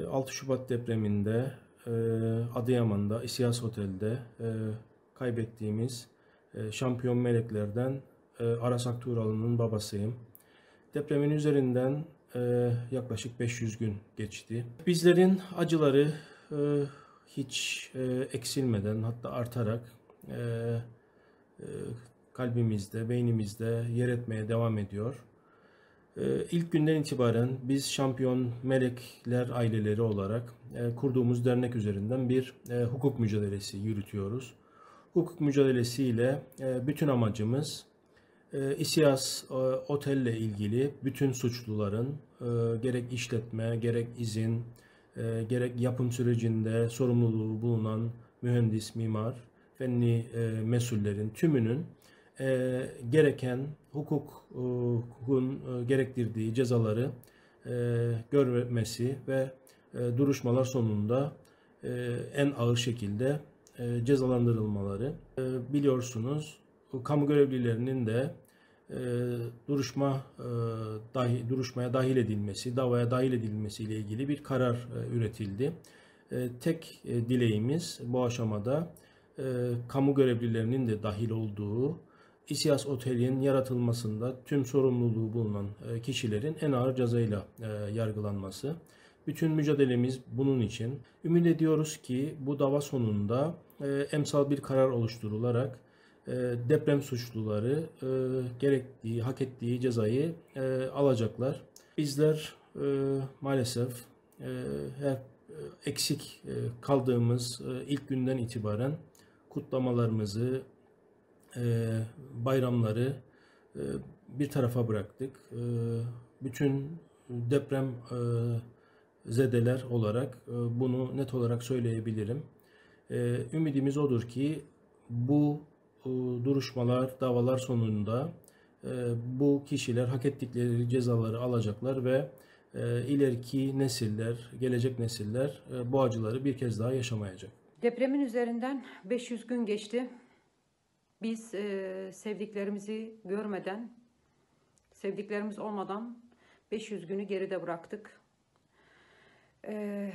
6 Şubat depreminde e, Adıyaman'da İSİAS Otel'de e, kaybettiğimiz e, şampiyon meleklerden e, Aras Akturalı'nın babasıyım. Depremin üzerinden yaklaşık 500 gün geçti. Bizlerin acıları hiç eksilmeden hatta artarak kalbimizde, beynimizde yer etmeye devam ediyor. Ee, İlk günden itibaren biz şampiyon melekler aileleri olarak e, kurduğumuz dernek üzerinden bir e, hukuk mücadelesi yürütüyoruz. Hukuk mücadelesiyle e, bütün amacımız İSİAS Otel'le ilgili bütün suçluların gerek işletme, gerek izin, gerek yapım sürecinde sorumluluğu bulunan mühendis, mimar, fenli mesullerin tümünün e, gereken hukuk e, hukukun e, gerektirdiği cezaları e, görmesi ve e, duruşmalar sonunda e, en ağır şekilde e, cezalandırılmaları. E, biliyorsunuz kamu görevlilerinin de e, duruşma e, dahi duruşmaya dahil edilmesi, davaya dahil edilmesi ile ilgili bir karar e, üretildi. E, tek e, dileğimiz bu aşamada e, kamu görevlilerinin de dahil olduğu İSİAS Otel'in yaratılmasında tüm sorumluluğu bulunan e, kişilerin en ağır cezayla e, yargılanması. Bütün mücadelemiz bunun için. Ümit ediyoruz ki bu dava sonunda e, emsal bir karar oluşturularak deprem suçluları gerektiği, hak ettiği cezayı alacaklar. Bizler maalesef hep eksik kaldığımız ilk günden itibaren kutlamalarımızı, e, bayramları e, bir tarafa bıraktık. E, bütün deprem e, zedeler olarak e, bunu net olarak söyleyebilirim. E, ümidimiz odur ki bu e, duruşmalar, davalar sonunda e, bu kişiler hak ettikleri cezaları alacaklar ve e, ileriki nesiller, gelecek nesiller e, bu acıları bir kez daha yaşamayacak. Depremin üzerinden 500 gün geçti. Biz e, sevdiklerimizi görmeden, sevdiklerimiz olmadan 500 günü geride bıraktık. E,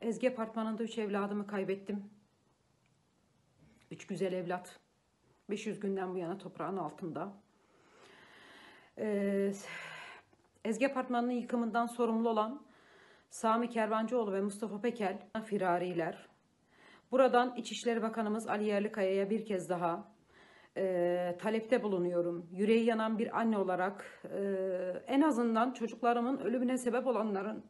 Ezgi apartmanında üç evladımı kaybettim. Üç güzel evlat. 500 günden bu yana toprağın altında. E, Ezgi apartmanının yıkımından sorumlu olan Sami Kervancıoğlu ve Mustafa Pekel firariler. Buradan İçişleri Bakanımız Ali Yerlikaya'ya bir kez daha e, talepte bulunuyorum. Yüreği yanan bir anne olarak e, en azından çocuklarımın ölümüne sebep olanların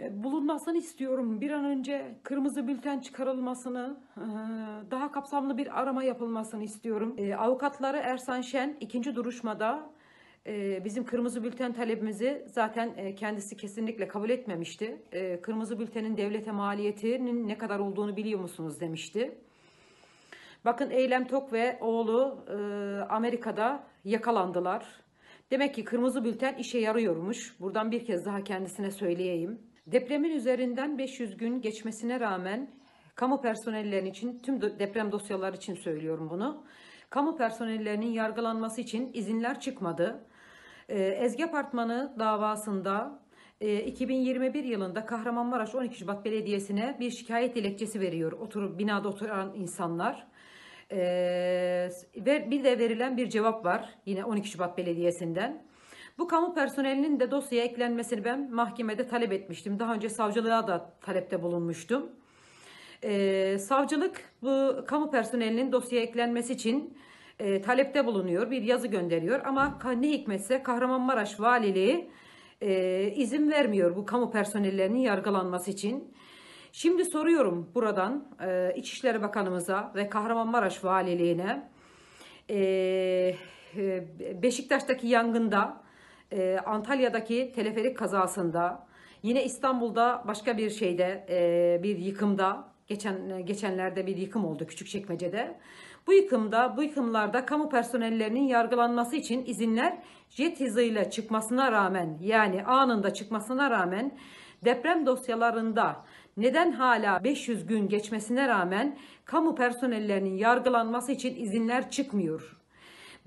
e, bulunmasını istiyorum. Bir an önce kırmızı bülten çıkarılmasını, e, daha kapsamlı bir arama yapılmasını istiyorum. E, avukatları Ersan Şen ikinci duruşmada bizim kırmızı bülten talebimizi zaten e, kendisi kesinlikle kabul etmemişti. Ee, kırmızı bültenin devlete maliyetinin ne kadar olduğunu biliyor musunuz demişti. Bakın Eylem Tok ve oğlu e, Amerika'da yakalandılar. Demek ki kırmızı bülten işe yarıyormuş. Buradan bir kez daha kendisine söyleyeyim. Depremin üzerinden 500 gün geçmesine rağmen kamu personellerinin için tüm deprem dosyaları için söylüyorum bunu. Kamu personellerinin yargılanması için izinler çıkmadı. Ee, Ezgi Apartmanı davasında 2021 e, yılında Kahramanmaraş 12 Şubat Belediyesi'ne bir şikayet dilekçesi veriyor oturup binada oturan insanlar. Ee, ve bir de verilen bir cevap var yine 12 Şubat Belediyesi'nden. Bu kamu personelinin de dosyaya eklenmesini ben mahkemede talep etmiştim. Daha önce savcılığa da talepte bulunmuştum. Ee, savcılık bu kamu personelinin dosyaya eklenmesi için e, talepte bulunuyor, bir yazı gönderiyor ama ne hikmetse Kahramanmaraş Valiliği e, izin vermiyor bu kamu personellerinin yargılanması için. Şimdi soruyorum buradan e, İçişleri Bakanımıza ve Kahramanmaraş Valiliğine e, e, Beşiktaş'taki yangında, e, Antalya'daki teleferik kazasında, yine İstanbul'da başka bir şeyde e, bir yıkımda Geçen geçenlerde bir yıkım oldu küçük çekmecede. Bu yıkımda, bu yıkımlarda kamu personellerinin yargılanması için izinler jet hızıyla çıkmasına rağmen yani anında çıkmasına rağmen deprem dosyalarında neden hala 500 gün geçmesine rağmen kamu personellerinin yargılanması için izinler çıkmıyor?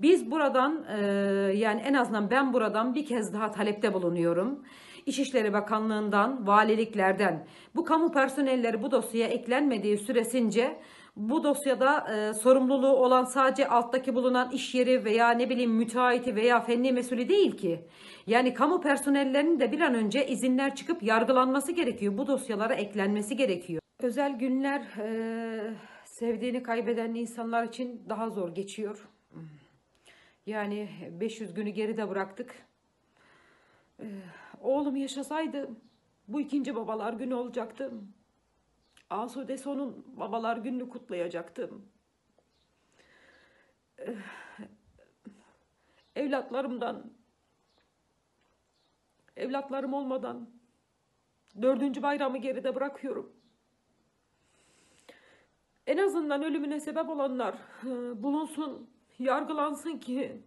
Biz buradan yani en azından ben buradan bir kez daha talepte bulunuyorum. İçişleri Bakanlığı'ndan, valiliklerden bu kamu personelleri bu dosyaya eklenmediği süresince bu dosyada e, sorumluluğu olan sadece alttaki bulunan iş yeri veya ne bileyim müteahhiti veya fenli mesulü değil ki. Yani kamu personellerinin de bir an önce izinler çıkıp yargılanması gerekiyor. Bu dosyalara eklenmesi gerekiyor. Özel günler e, sevdiğini kaybeden insanlar için daha zor geçiyor. Yani 500 günü geride bıraktık. Ee, oğlum yaşasaydı bu ikinci babalar günü olacaktı. Asude sonun babalar gününü kutlayacaktım. Ee, evlatlarımdan, evlatlarım olmadan dördüncü bayramı geride bırakıyorum. En azından ölümüne sebep olanlar e, bulunsun, yargılansın ki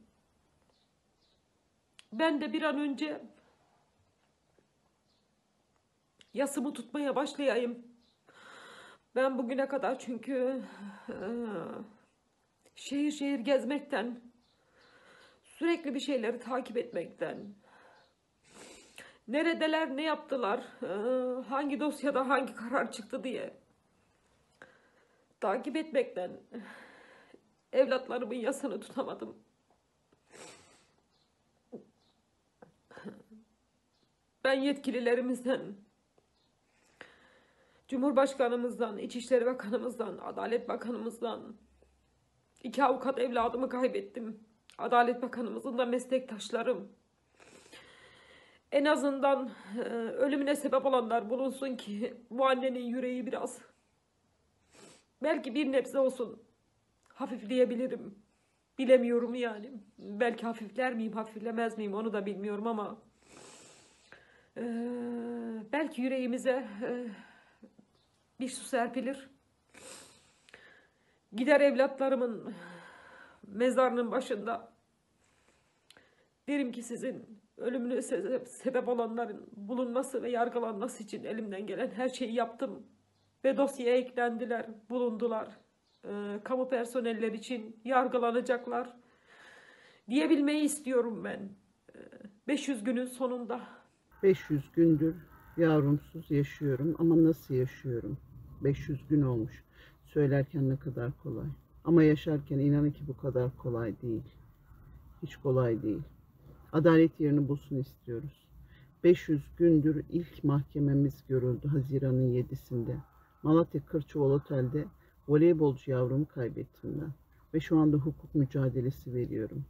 ben de bir an önce yasımı tutmaya başlayayım. Ben bugüne kadar çünkü e, şehir şehir gezmekten, sürekli bir şeyleri takip etmekten, neredeler, ne yaptılar, e, hangi dosyada hangi karar çıktı diye takip etmekten evlatlarımın yasını tutamadım. Ben yetkililerimizden, Cumhurbaşkanımızdan, İçişleri Bakanımızdan, Adalet Bakanımızdan iki avukat evladımı kaybettim. Adalet Bakanımızın da meslektaşlarım. En azından e, ölümüne sebep olanlar bulunsun ki bu annenin yüreği biraz belki bir nebze olsun hafifleyebilirim. Bilemiyorum yani. Belki hafifler miyim, hafiflemez miyim onu da bilmiyorum ama e, belki yüreğimize e, bir su serpilir. Gider evlatlarımın mezarının başında derim ki sizin ölümüne sebep olanların bulunması ve yargılanması için elimden gelen her şeyi yaptım. Ve dosyaya eklendiler, bulundular. E, kamu personeller için yargılanacaklar diyebilmeyi istiyorum ben. E, 500 günün sonunda. 500 gündür yavrumsuz yaşıyorum ama nasıl yaşıyorum? 500 gün olmuş. Söylerken ne kadar kolay. Ama yaşarken inanın ki bu kadar kolay değil. Hiç kolay değil. Adalet yerini bulsun istiyoruz. 500 gündür ilk mahkememiz görüldü Haziran'ın 7'sinde. Malatya Kırçıval Otel'de voleybolcu yavrumu kaybettim ben. Ve şu anda hukuk mücadelesi veriyorum.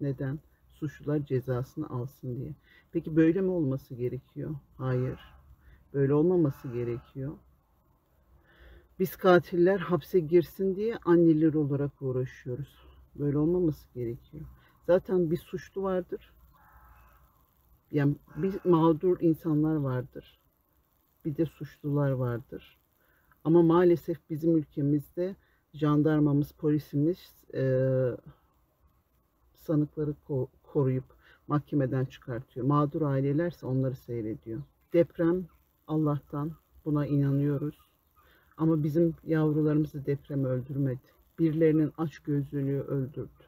Neden? Suçlular cezasını alsın diye. Peki böyle mi olması gerekiyor? Hayır. Böyle olmaması gerekiyor. Biz katiller hapse girsin diye anneler olarak uğraşıyoruz. Böyle olmaması gerekiyor. Zaten bir suçlu vardır. Yani bir mağdur insanlar vardır. Bir de suçlular vardır. Ama maalesef bizim ülkemizde jandarmamız, polisimiz e, sanıkları ko- koruyup mahkemeden çıkartıyor. Mağdur ailelerse onları seyrediyor. Deprem Allah'tan buna inanıyoruz. Ama bizim yavrularımızı deprem öldürmedi. Birilerinin aç gözlülüğü öldürdü.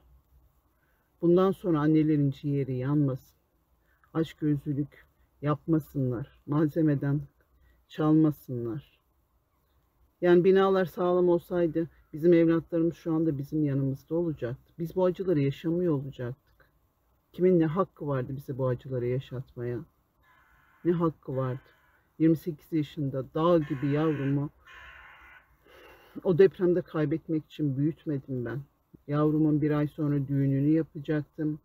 Bundan sonra annelerin ciğeri yanmasın. Aç gözlülük yapmasınlar. Malzemeden çalmasınlar. Yani binalar sağlam olsaydı bizim evlatlarımız şu anda bizim yanımızda olacaktı. Biz bu acıları yaşamıyor olacaktık. Kimin ne hakkı vardı bize bu acıları yaşatmaya? Ne hakkı vardı? 28 yaşında dağ gibi yavrumu o depremde kaybetmek için büyütmedim ben. Yavrumun bir ay sonra düğününü yapacaktım.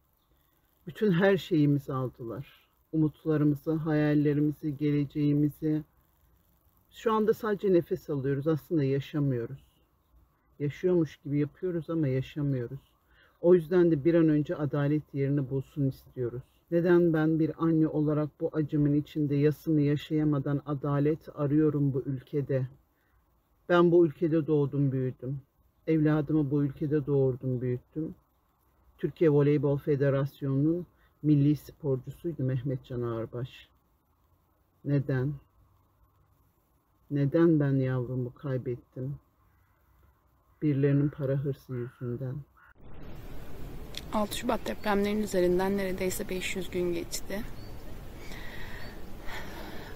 Bütün her şeyimizi aldılar. Umutlarımızı, hayallerimizi, geleceğimizi. Şu anda sadece nefes alıyoruz. Aslında yaşamıyoruz. Yaşıyormuş gibi yapıyoruz ama yaşamıyoruz. O yüzden de bir an önce adalet yerini bulsun istiyoruz. Neden ben bir anne olarak bu acımın içinde yasımı yaşayamadan adalet arıyorum bu ülkede? Ben bu ülkede doğdum, büyüdüm. Evladımı bu ülkede doğurdum, büyüttüm. Türkiye Voleybol Federasyonu'nun milli sporcusuydu Mehmet Can. Neden? Neden ben yavrumu kaybettim? Birilerinin para hırsı yüzünden. 6 Şubat depremlerinin üzerinden neredeyse 500 gün geçti.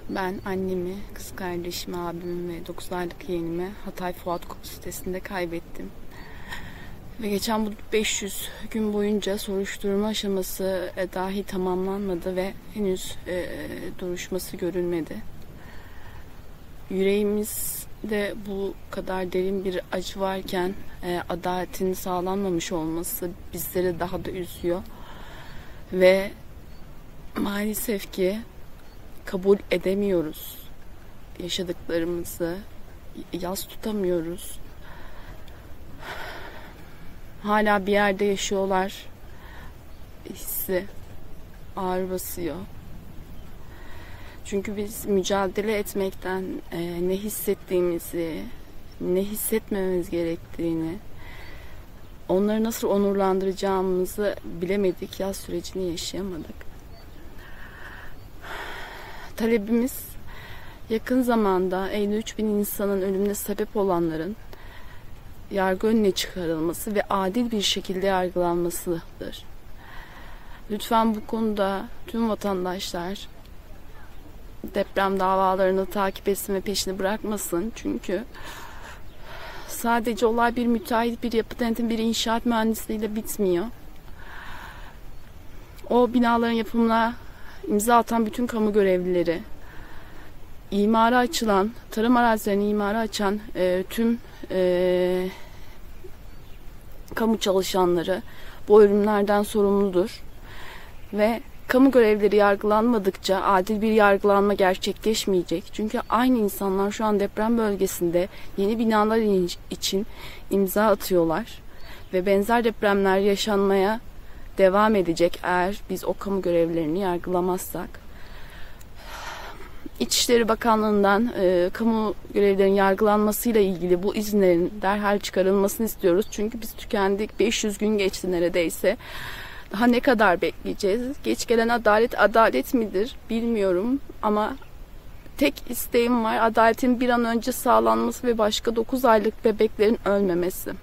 Ben annemi, kız kardeşimi, abimi ve 9 aylık yeğenimi Hatay Fuat sitesinde kaybettim. Ve geçen bu 500 gün boyunca soruşturma aşaması e, dahi tamamlanmadı ve henüz e, duruşması görülmedi. Yüreğimizde bu kadar derin bir acı varken e, adaletin sağlanmamış olması bizleri daha da üzüyor. Ve maalesef ki kabul edemiyoruz yaşadıklarımızı, yas tutamıyoruz. Hala bir yerde yaşıyorlar. Hissi ağır basıyor. Çünkü biz mücadele etmekten e, ne hissettiğimizi, ne hissetmememiz gerektiğini, onları nasıl onurlandıracağımızı bilemedik, yaz sürecini yaşayamadık. Talebimiz yakın zamanda 53 bin insanın ölümüne sebep olanların yargı önüne çıkarılması ve adil bir şekilde yargılanmasıdır. Lütfen bu konuda tüm vatandaşlar deprem davalarını takip etsin ve peşini bırakmasın. Çünkü sadece olay bir müteahhit, bir yapı denetim, bir inşaat mühendisliğiyle bitmiyor. O binaların yapımına imza atan bütün kamu görevlileri, imara açılan, tarım arazilerini imara açan e, tüm e, kamu çalışanları bu ölümlerden sorumludur. Ve kamu görevleri yargılanmadıkça adil bir yargılanma gerçekleşmeyecek. Çünkü aynı insanlar şu an deprem bölgesinde yeni binalar için imza atıyorlar. Ve benzer depremler yaşanmaya devam edecek eğer biz o kamu görevlerini yargılamazsak. İçişleri Bakanlığı'ndan e, kamu görevlerinin yargılanmasıyla ilgili bu izinlerin derhal çıkarılmasını istiyoruz. Çünkü biz tükendik. 500 gün geçti neredeyse. Daha ne kadar bekleyeceğiz? Geç gelen adalet adalet midir bilmiyorum ama tek isteğim var adaletin bir an önce sağlanması ve başka 9 aylık bebeklerin ölmemesi.